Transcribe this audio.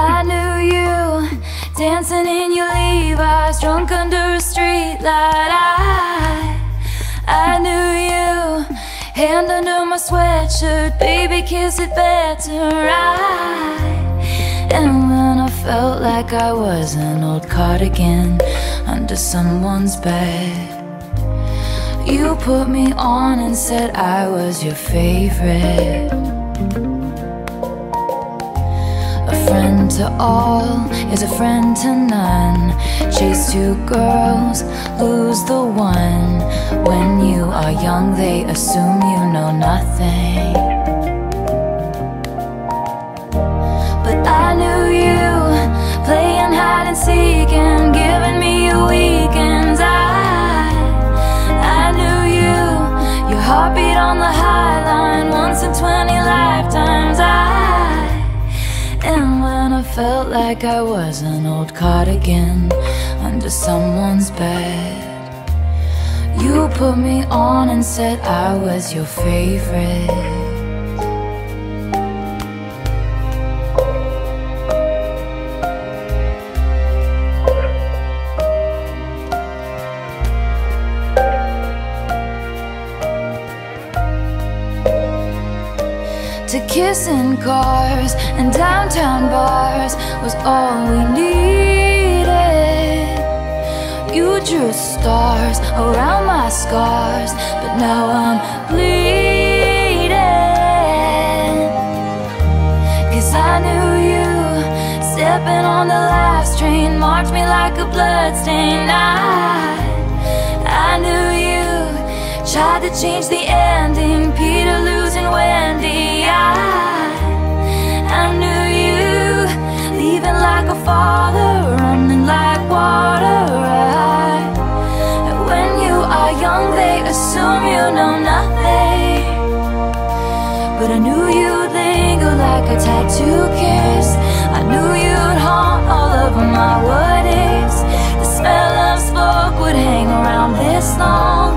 I knew you dancing in your Levi's, drunk under a street light. I, I knew you, hand under my sweatshirt, baby, kiss it better. I, and when I felt like I was an old cardigan under someone's bed. You put me on and said I was your favorite. Friend to all is a friend to none. Chase two girls, lose the one. When you are young, they assume you know nothing. But I knew you playing hide and seek and giving me your weekends. I, I knew you, your heartbeat on the high line once in 20 lifetimes. I, and when I felt like I was an old cardigan under someone's bed, you put me on and said I was your favorite. To kiss in cars and downtown bars was all we needed. You drew stars around my scars, but now I'm bleeding. Cause I knew you stepping on the last train, marked me like a bloodstain. I, I knew you tried to change the ending, like a father, running like water. I, when you are young, they assume you know nothing. But I knew you'd linger like a tattoo kiss. I knew you'd haunt all of my what ifs. The smell of smoke would hang around this long.